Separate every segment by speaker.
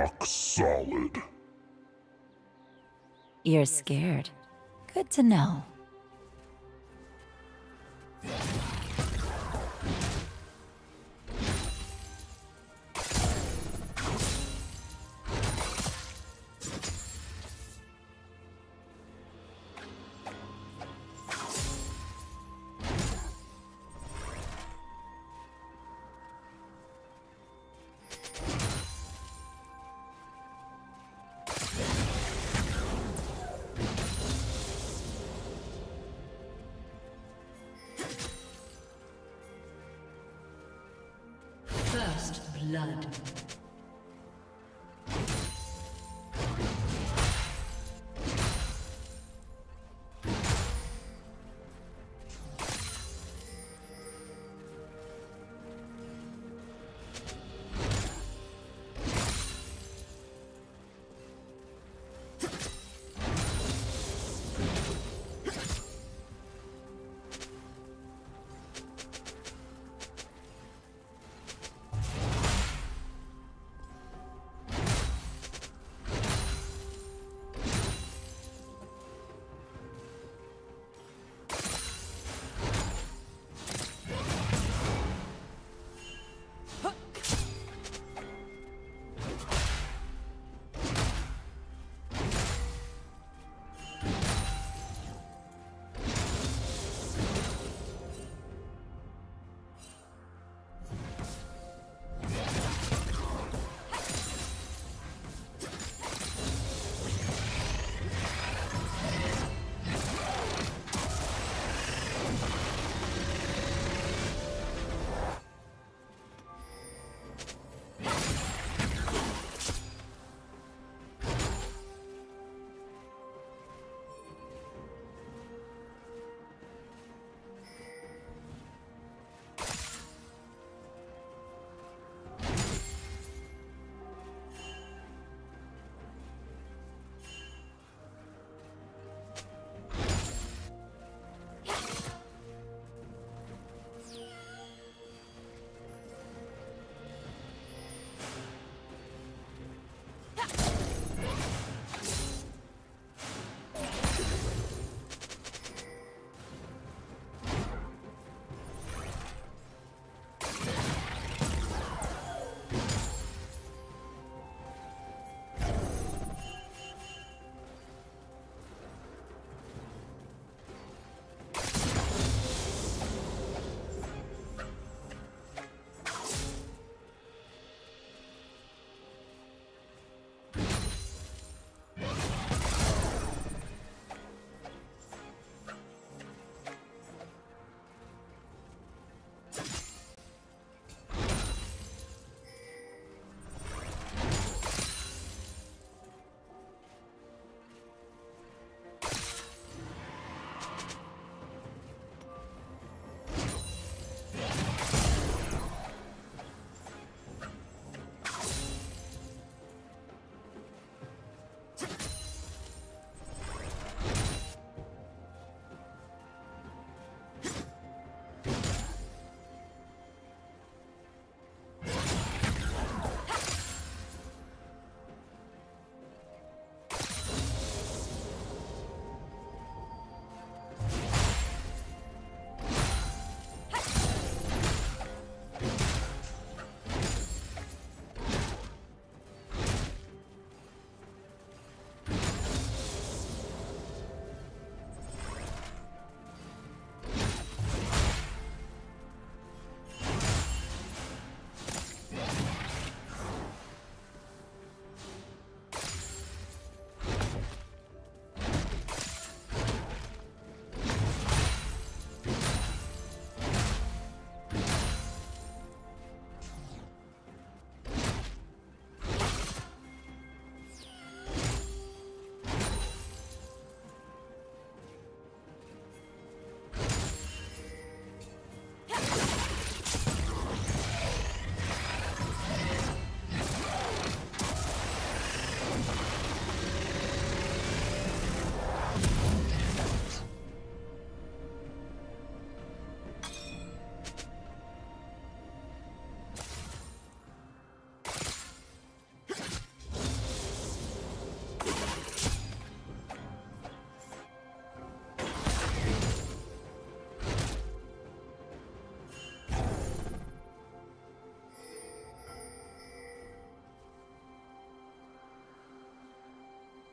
Speaker 1: rock solid.
Speaker 2: You're scared. Good to know.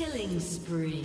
Speaker 3: Killing spree.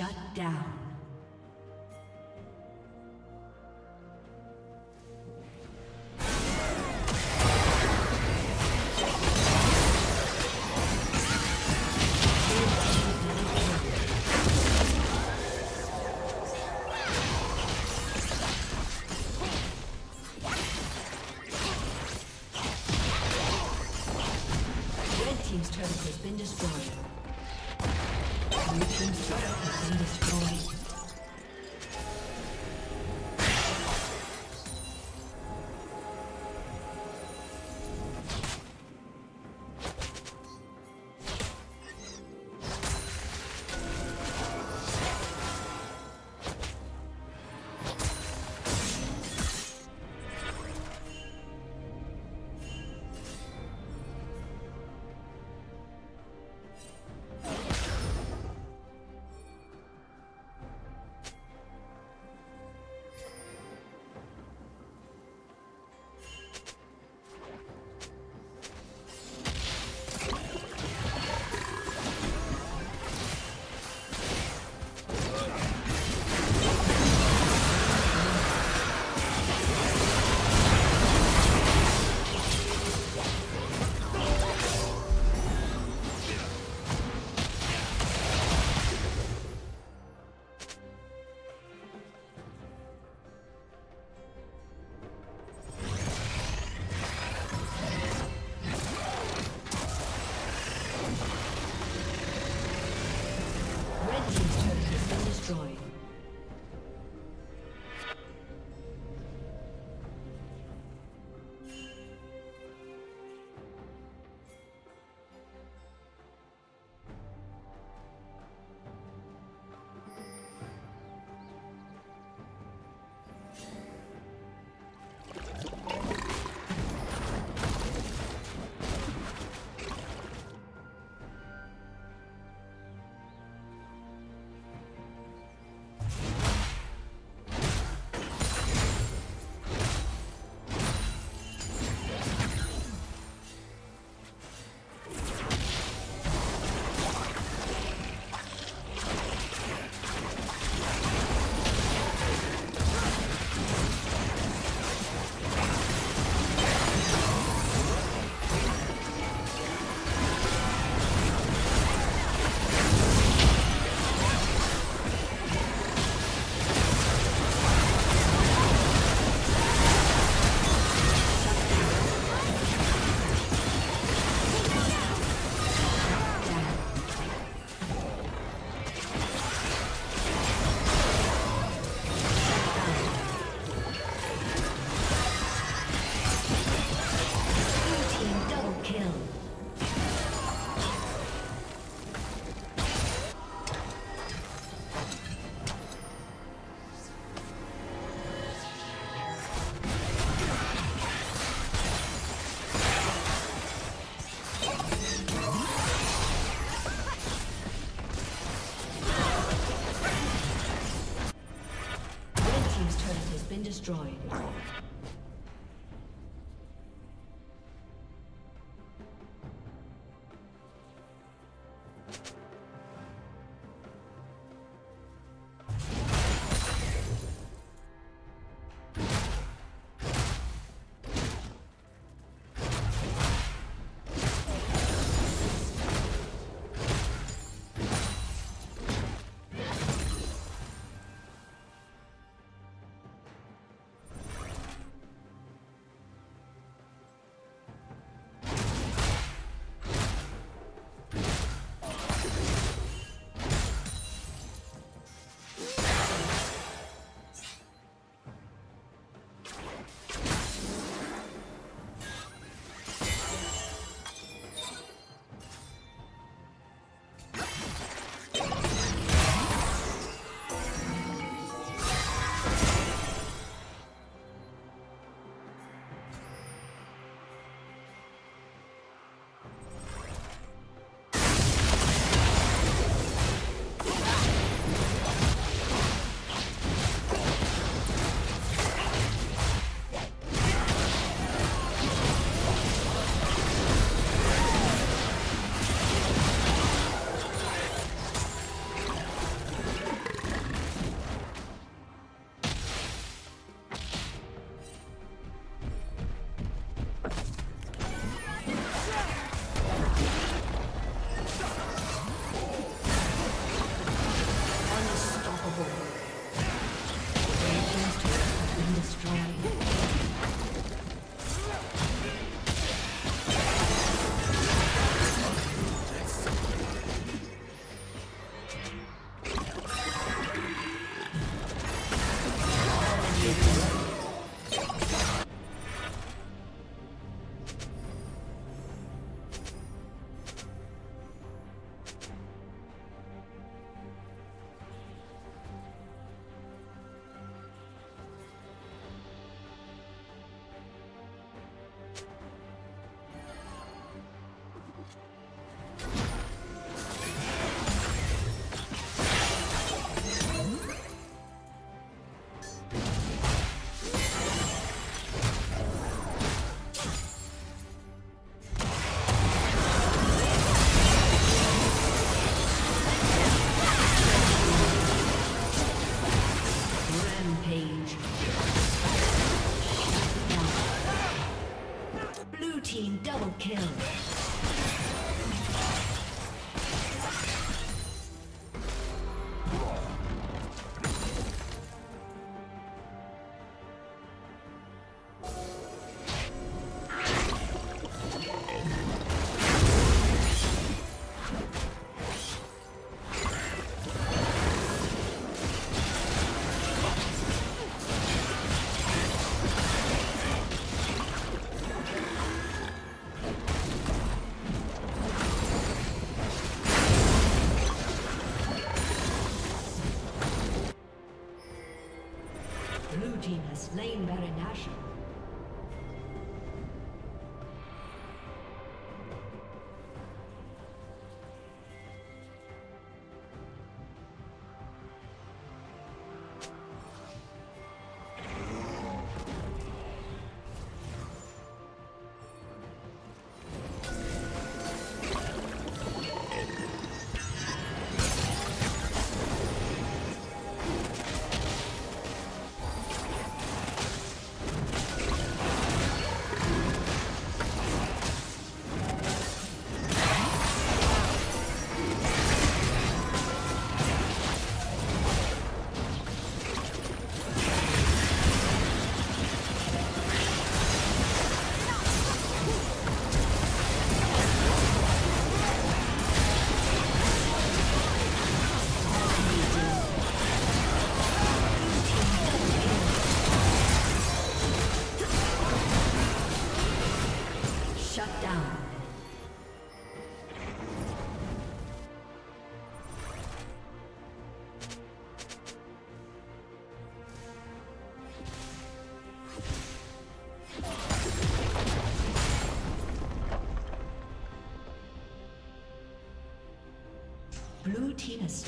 Speaker 3: Shut down.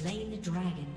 Speaker 3: Slain the dragon.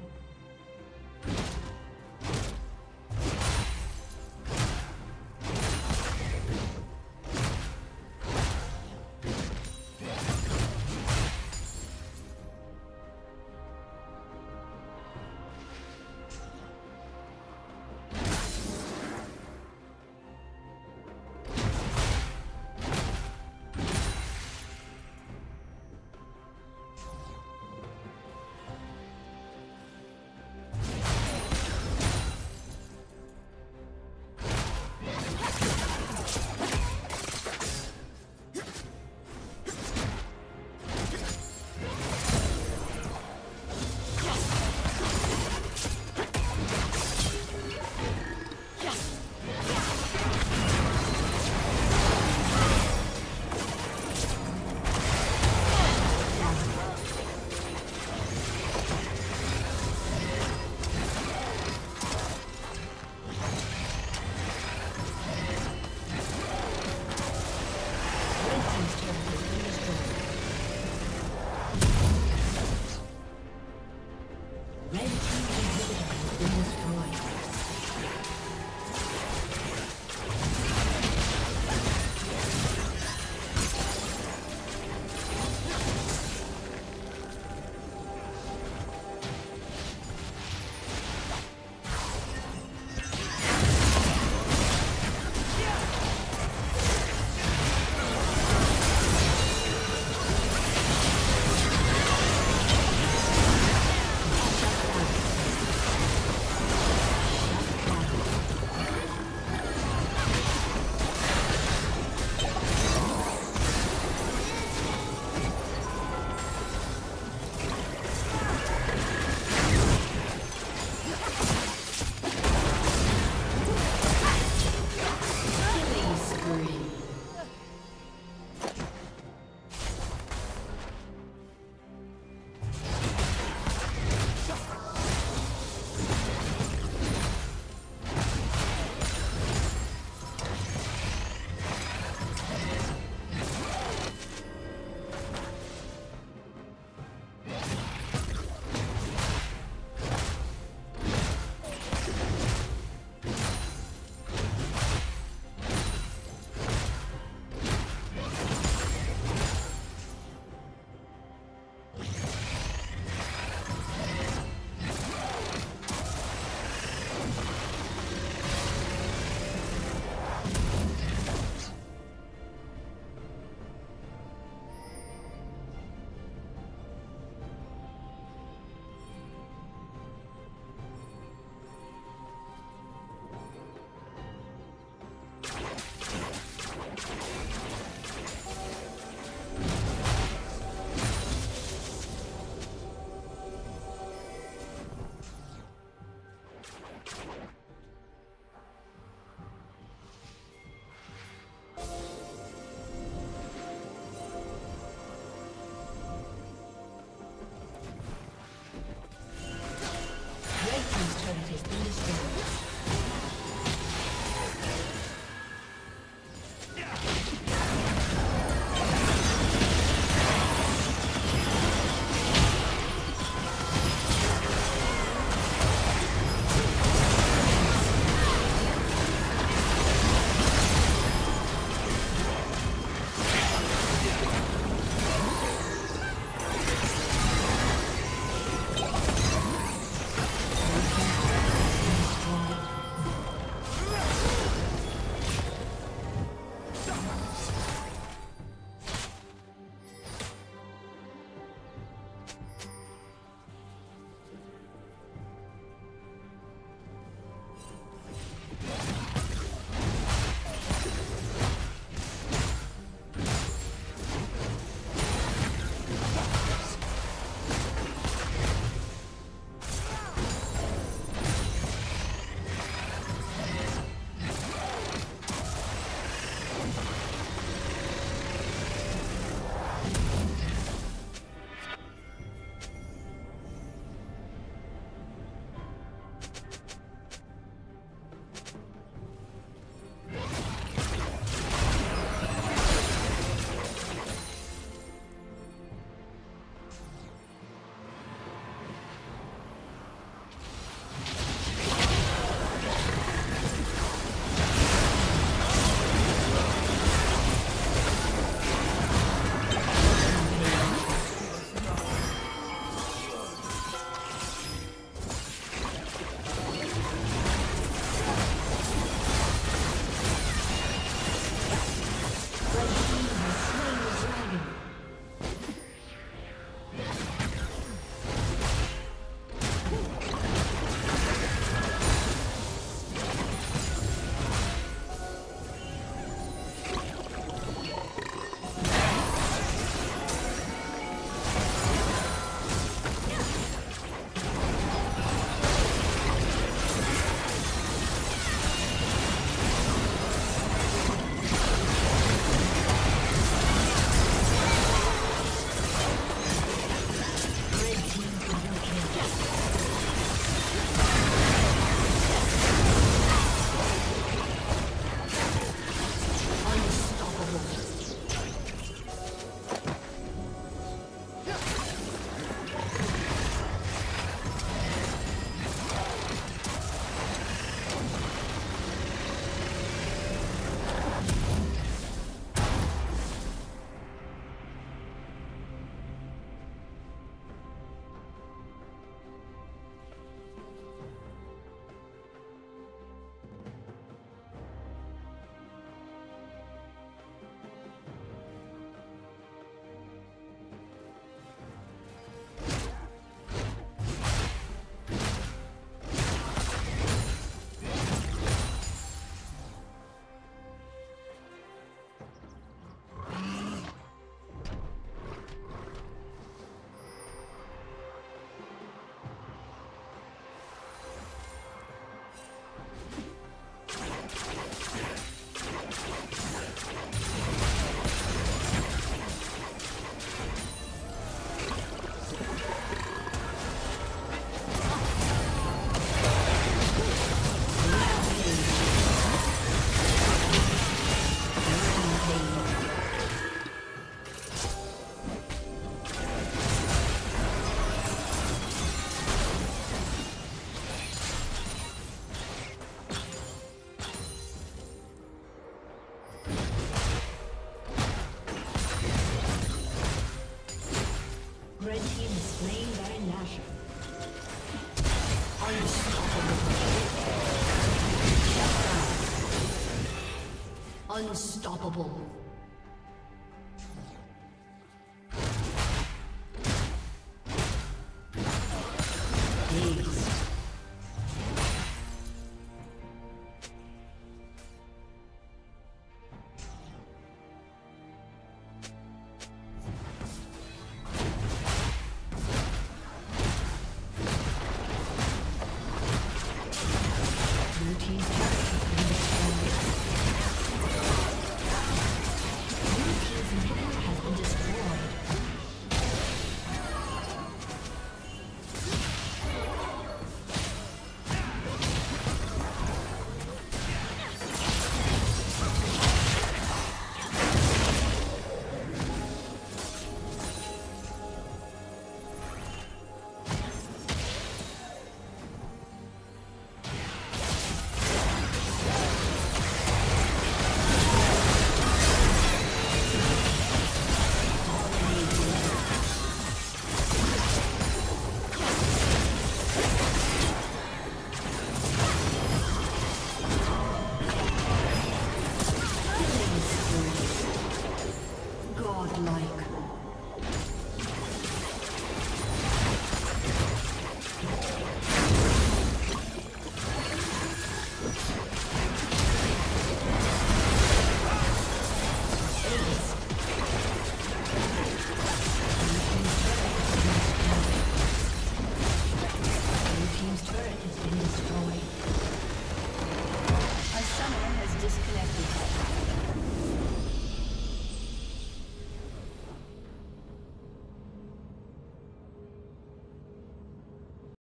Speaker 3: Unstoppable.